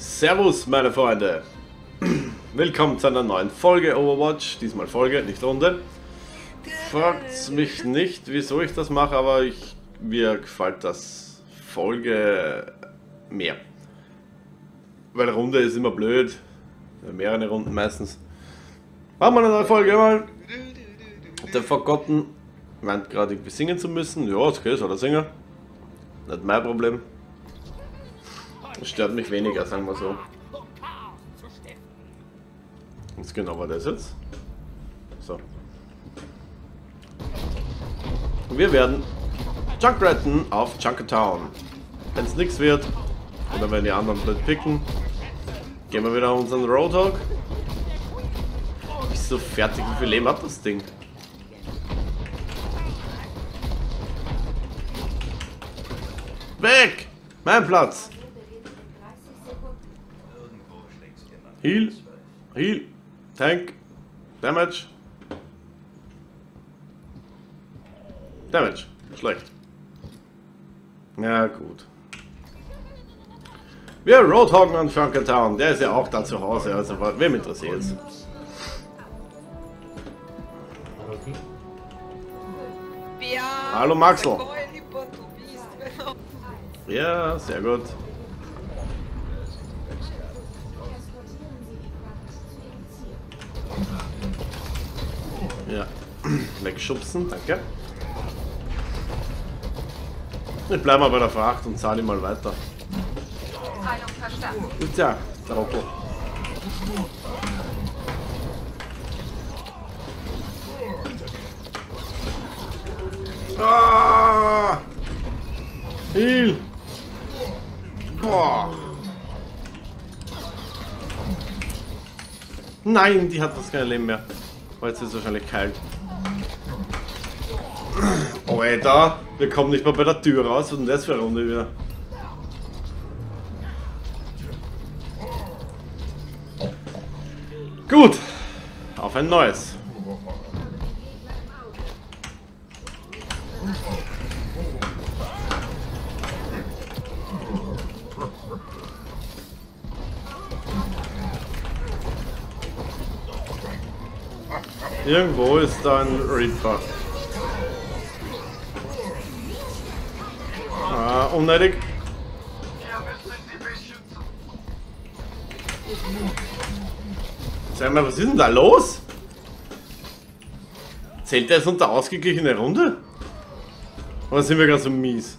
Servus, meine Freunde. Willkommen zu einer neuen Folge Overwatch. Diesmal Folge, nicht Runde. Fragt mich nicht, wieso ich das mache, aber ich, mir gefällt das Folge mehr. Weil Runde ist immer blöd. Mehrere Runden meistens. Machen wir eine neue Folge mal. Der Forgotten meint gerade irgendwie singen zu müssen. Ja, okay, soll er singen. Nicht mein Problem. Das stört mich weniger, sagen wir so. Was genau war das jetzt? So. Wir werden Junkratten auf Junkertown. Wenn es nichts wird, oder wenn die anderen blöd picken, gehen wir wieder auf unseren Roadhog. Bist so fertig? Wie viel Leben hat das Ding? Weg! Mein Platz! Heal. Heal. Tank. Damage. Damage. Schlecht. Ja, gut. Wir Roadhoggen an Funkertown. Der ist ja auch da zu Hause. Also, wem interessiert es? Hallo Maxel. Ja, sehr gut. Ja, wegschubsen, danke. Ich bleibe mal bei der Fracht und zahle mal weiter. Tja, der Rocco. Ah! Heal! Boah! Nein, die hat das keine Leben mehr. Oh, jetzt ist es wahrscheinlich kalt. Alter, wir kommen nicht mal bei der Tür raus. Was ist denn das für eine Runde wieder? Gut, auf ein neues. Irgendwo ist da ein Reaper. Unnötig. Sag mal, was ist denn da los? Zählt der jetzt unter ausgeglichene Runde? Oder sind wir gerade so mies?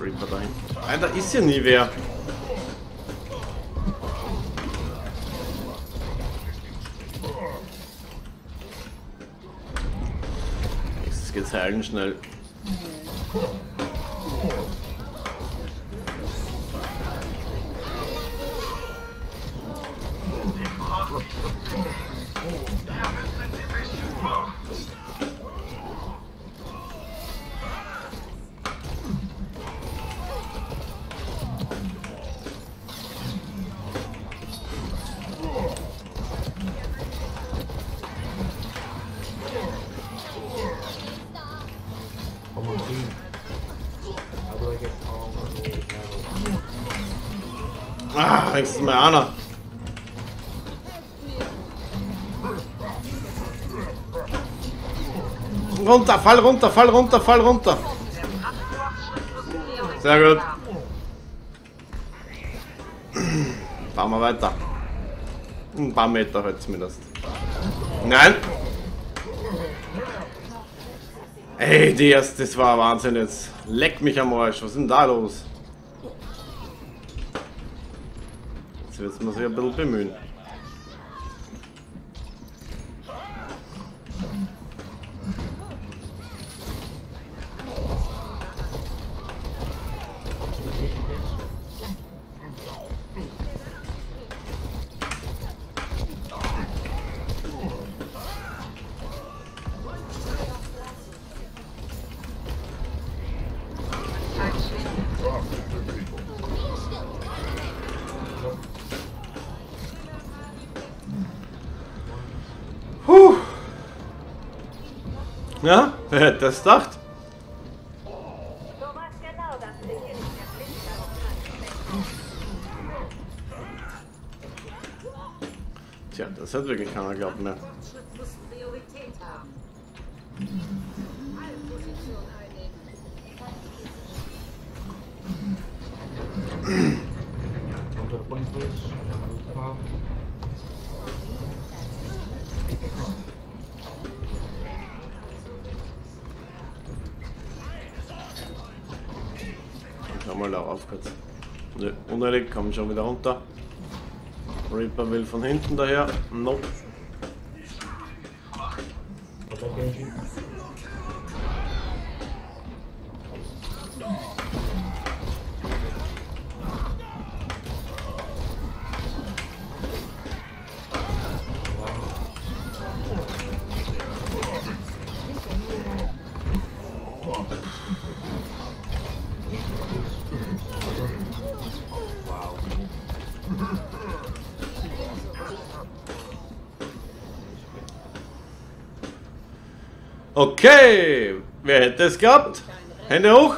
Reaper dahin. Alter, ist ja nie wer. Jetzt geht's heilen schnell. Ah, wenigstens mal einer. Runter, fall runter, fall runter, fall runter. Sehr gut. Fahren wir weiter. Ein paar Meter halt zumindest. Nein! Ey, das, das war Wahnsinn jetzt. Leck mich am Arsch. Was ist denn da los? Jetzt wird man sich ein bisschen bemühen. Ja, wer hätte das gedacht? Tja, das hat wirklich keiner geglaubt mehr. Fortschritt muss Priorität haben. Alle Position einnehmen. Counterpoint please. Alpha. Darauf kurz. Nö, unnötig, kommen schon wieder runter. Reaper will von hinten daher. Nope. Attack Okay, wer hätte es gehabt? Hände hoch.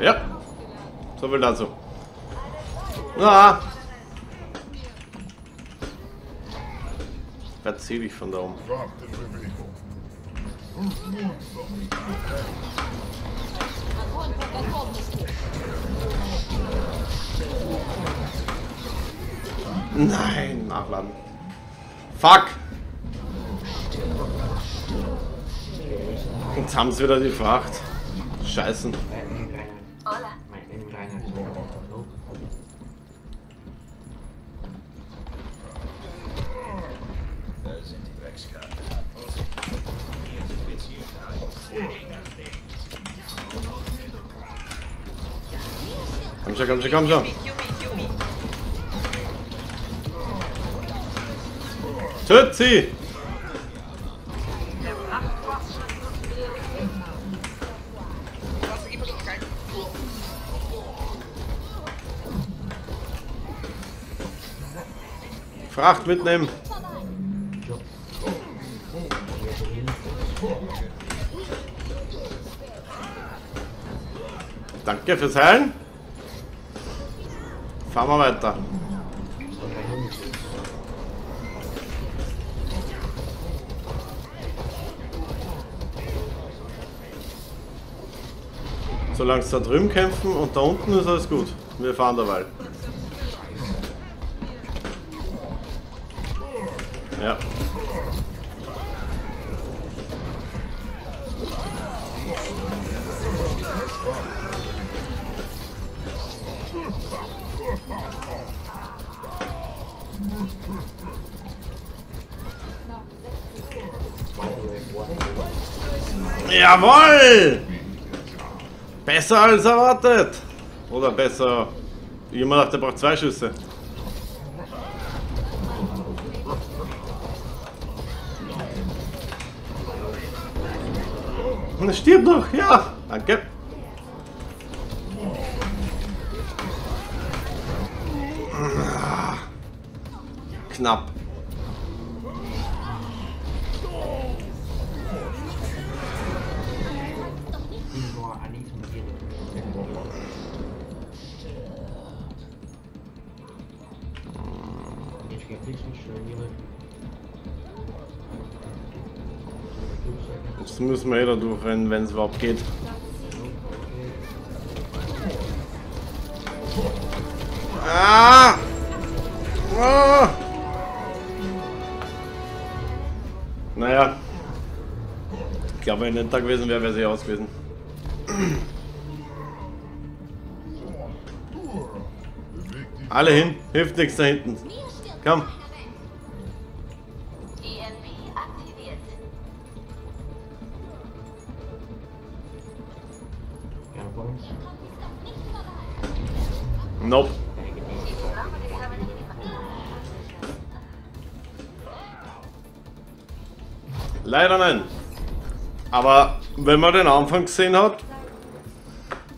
Ja, so viel dazu. Ah. Verzieh dich von da oben. Nein, nachladen. Fuck! Jetzt haben sie wieder die Fracht. Scheißen. Hola. Komm schon, komm schon, komm schon. Töt sie! Fracht mitnehmen. Danke fürs Heilen. Fahren wir weiter. Solange sie da drüben kämpfen und da unten ist alles gut. Wir fahren derweil. Jawoll! Besser als erwartet! Oder besser. Ich mir gedacht, er braucht zwei Schüsse. Und es stirbt noch, ja! Danke. Ah. Knapp. Jetzt müssen wir eh da durchrennen, wenn es überhaupt geht. Ah! Ah! Naja. Ich glaube, wenn nicht da gewesen wäre, wäre sie aus gewesen. Alle hin, hilft nichts da hinten. Komm. Nope. Leider nein. Aber wenn man den Anfang gesehen hat,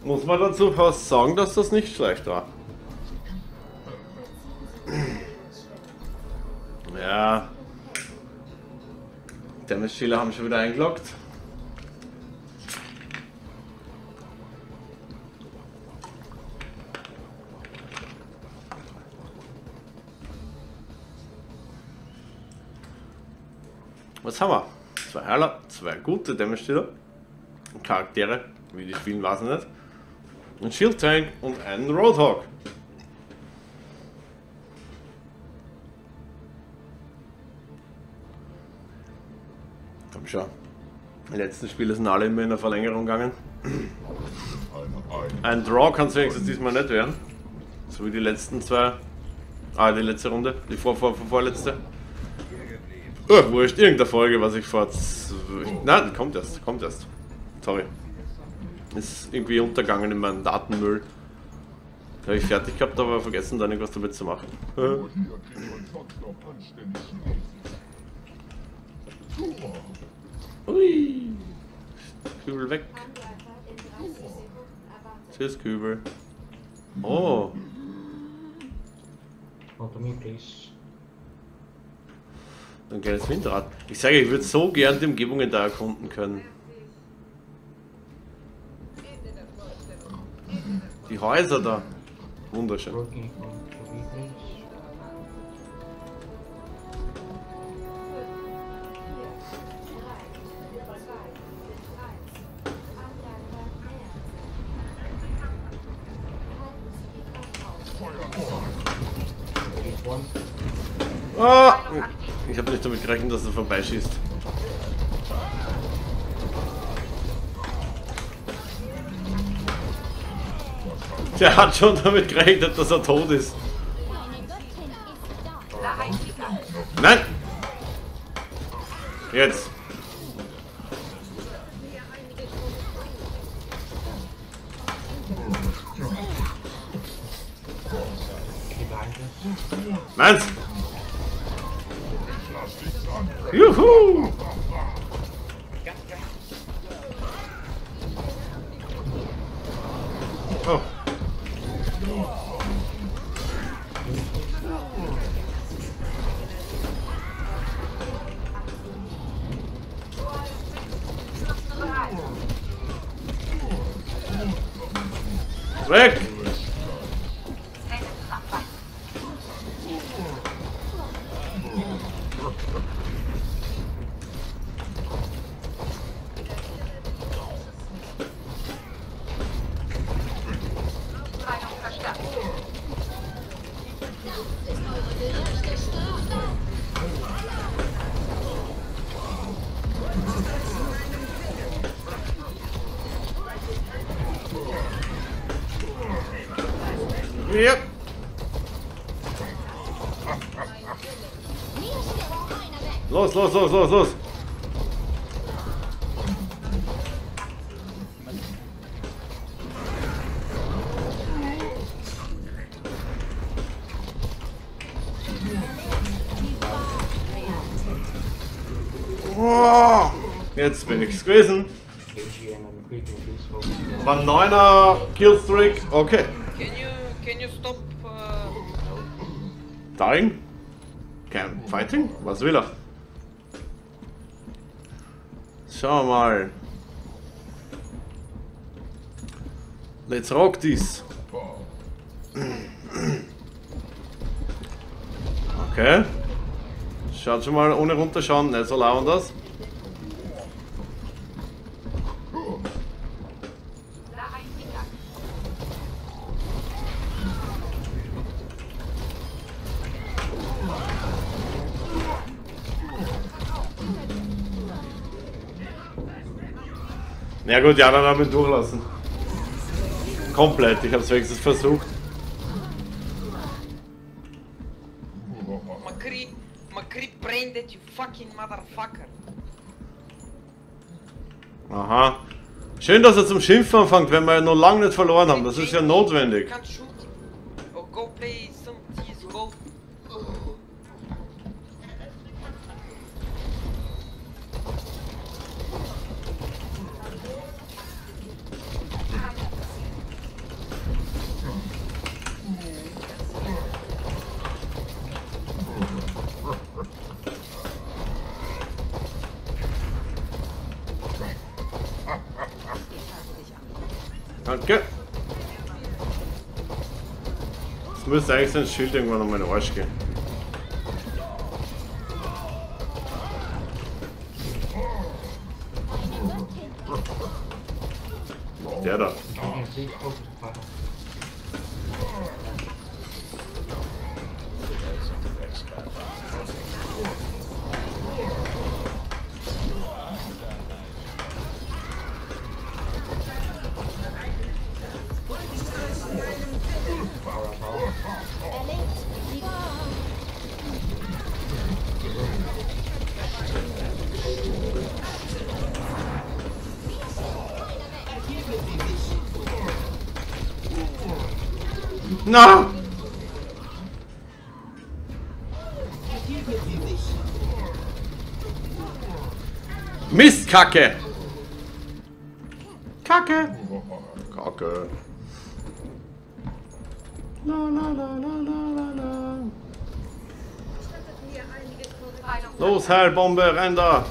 muss man dazu fast sagen, dass das nicht schlecht war. Ja. Damage Dealer haben schon wieder eingeloggt. Was haben wir? Zwei Heiler, zwei gute Damage Dealer. Charaktere, wie die spielen, weiß ich nicht. Ein Shield Tank und einen Roadhog. Komm schon. Die letzten Spiele sind alle immer in der Verlängerung gegangen. Ein Draw kann es wenigstens diesmal nicht werden. So wie die letzten zwei. Ah, die letzte Runde. Die vor, vor, vor vorletzte. Oh, wurscht, irgendeine Folge, was ich vor. Nein, kommt erst, kommt erst. Sorry. Ist irgendwie untergegangen in meinem Datenmüll. Habe ich fertig gehabt, aber vergessen dann irgendwas damit zu machen. Äh. Hier kann man fast noch anständig leben. Ui. Kübel weg. Angreifer in 30 Sekunden erwartet. Tschüss, Kübel. Oh, please. Ein kleines Windrad. Ich sage, ich würde so gern die Umgebungen da erkunden können. Die Häuser da. Wunderschön. Ah, ich habe nicht damit gerechnet, dass er vorbeischießt. Der hat schon damit gerechnet, dass er tot ist. Nein! Jetzt. Oh. Weg! Ja. Los, los, los, los, los. Oh, Jetzt bin ich's gewesen. War neuner Killstreak. Okay. Can you can stop? Uh, Dying? Kein Fighting? Was will er? Schauen wir mal. Let's rock this. Okay. Schaut schon mal ohne runterschauen, nicht so laut das. Na ja gut, ja, dann haben wir ihn durchlassen. Komplett, ich habe es wenigstens versucht. McCree brain that you fucking motherfucker. Aha. Schön, dass er zum Schimpfen anfängt, wenn wir ja noch lange nicht verloren haben. Das ist ja notwendig. Can't Danke. Das müsste eigentlich sein Schild irgendwann um meinen Arsch gehen. Na! Mistkacke! Kacke! Kacke. La la la la. Los, Herr Bombe, renn da!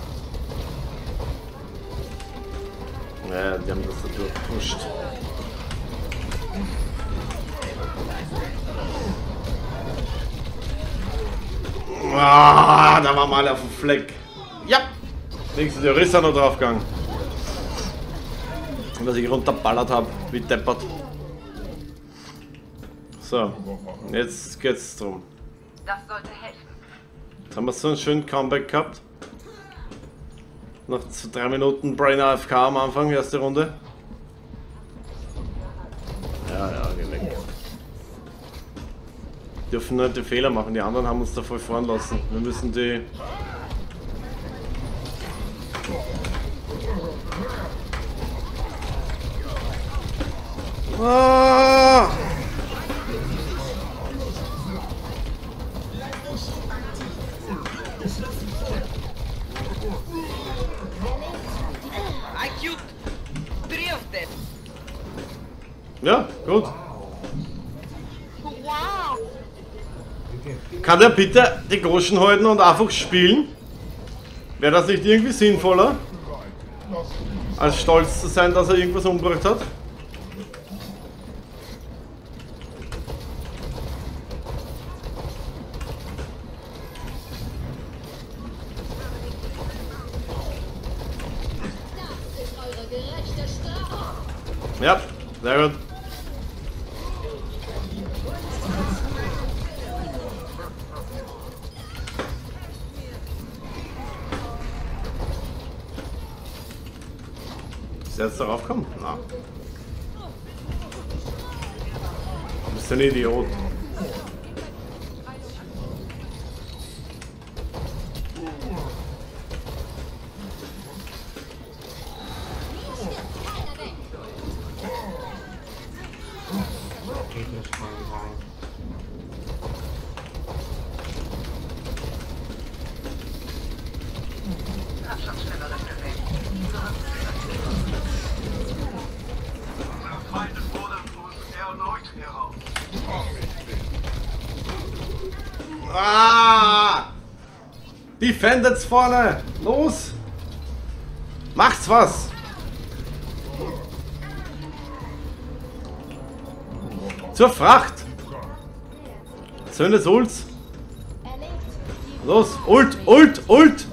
Ja, die haben das da durchgepusht. Ah, da waren wir alle auf dem Fleck. Ja! Nächste der Risser noch draufgegangen. Was ich runterballert habe, wie deppert. So, jetzt geht's drum. Das sollte helfen. Jetzt haben wir so einen schönen Comeback gehabt. Nach drei Minuten Brain AFK am Anfang, erste Runde. Ja, ja, gelenkt. Dürfen nicht die Fehler machen, die anderen haben uns da voll fahren lassen. Wir müssen die. Ah! Der bitte die Groschen halten und einfach spielen? Wäre das nicht irgendwie sinnvoller? Als stolz zu sein, dass er irgendwas umgebracht hat? Ja, sehr gut. Du bist ein Idiot. Geht das Defendet's vorne! Los! Macht's was! Zur Fracht! Söhne Ults! Los! Ult! Ult! Ult!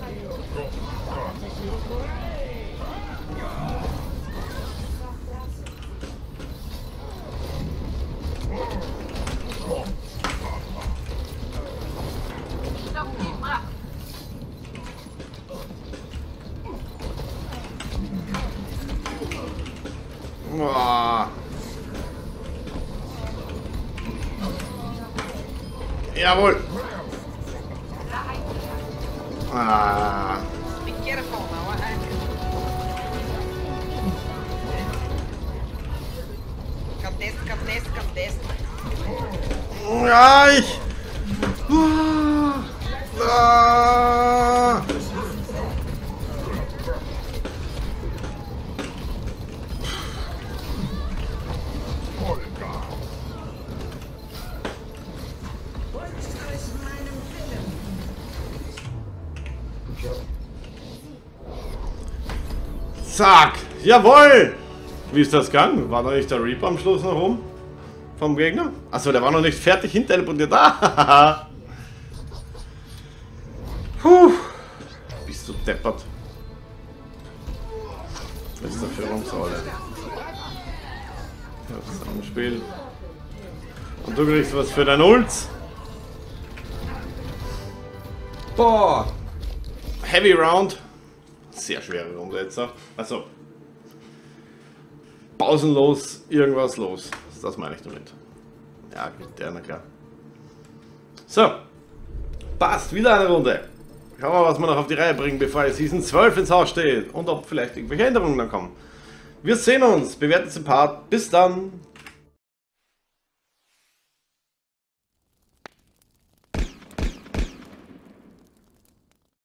Ja, ich. Ah. Zack! Jawohl! Wie ist das gegangen? War da nicht der Reaper am Schluss noch oben? Vom Gegner? Achso, der war noch nicht fertig hinteleportiert. Ah, Puh. Bist du deppert. Das ist der Führungsrolle. Das ist ein Spiel. Und du kriegst was für dein Ulz. Boah. Heavy Round. Sehr schwere Runde jetzt. auch. Also. Pausenlos irgendwas los. Das meine ich damit. Ja, der, na klar. So. Passt, wieder eine Runde. Schauen wir mal, was wir noch auf die Reihe bringen, bevor die Season 12 ins Haus steht. Und ob vielleicht irgendwelche Änderungen dann kommen. Wir sehen uns. Bewertet den Part. Bis dann.